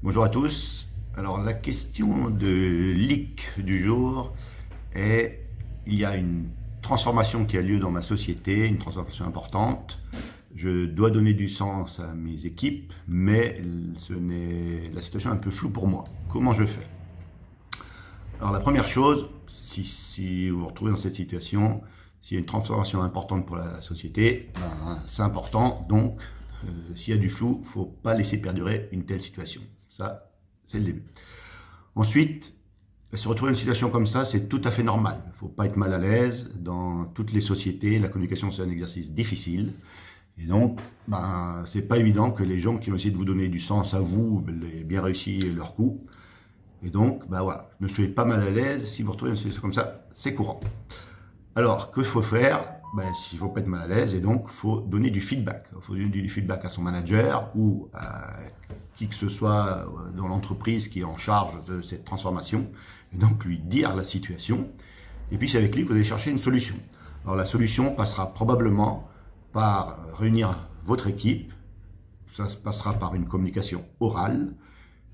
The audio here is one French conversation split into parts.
Bonjour à tous. Alors la question de leak du jour est il y a une transformation qui a lieu dans ma société, une transformation importante. Je dois donner du sens à mes équipes, mais ce n'est la situation est un peu floue pour moi. Comment je fais? Alors la première chose, si, vous vous retrouvez dans cette situation, s'il y a une transformation importante pour la société, ben, c'est important. Donc, euh, s'il y a du flou, faut pas laisser perdurer une telle situation. Ça, c'est le début. Ensuite, se retrouver dans une situation comme ça, c'est tout à fait normal. Il faut pas être mal à l'aise. Dans toutes les sociétés, la communication, c'est un exercice difficile. Et donc, ben, c'est pas évident que les gens qui ont essayé de vous donner du sens à vous aient bien réussi leur coup. Et donc, ben voilà, ne soyez pas mal à l'aise. Si vous retrouvez une situation comme ça, c'est courant. Alors, que faut faire? Ben, Il faut pas être mal à l'aise et donc, faut donner du feedback. Il faut donner du feedback à son manager ou à qui que ce soit dans l'entreprise qui est en charge de cette transformation et donc lui dire la situation. Et puis, c'est avec lui que vous allez chercher une solution. Alors, la solution passera probablement par réunir votre équipe. Ça se passera par une communication orale.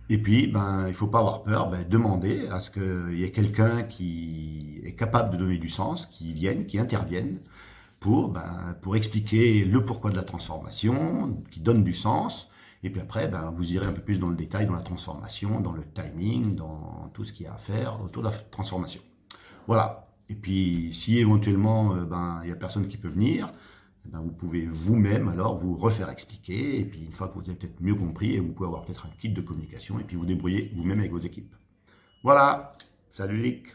Et puis, ben, il faut pas avoir peur, ben, demander à ce qu'il y ait quelqu'un qui est capable de donner du sens, qui vienne, qui intervienne pour, ben, pour expliquer le pourquoi de la transformation, qui donne du sens. Et puis après, ben, vous irez un peu plus dans le détail, dans la transformation, dans le timing, dans tout ce qu'il y a à faire autour de la transformation. Voilà. Et puis, si éventuellement, euh, ben, il y a personne qui peut venir, eh ben, vous pouvez vous-même alors vous refaire expliquer, et puis une fois que vous avez peut-être mieux compris, vous pouvez avoir peut-être un kit de communication, et puis vous débrouiller vous-même avec vos équipes. Voilà, salut Lick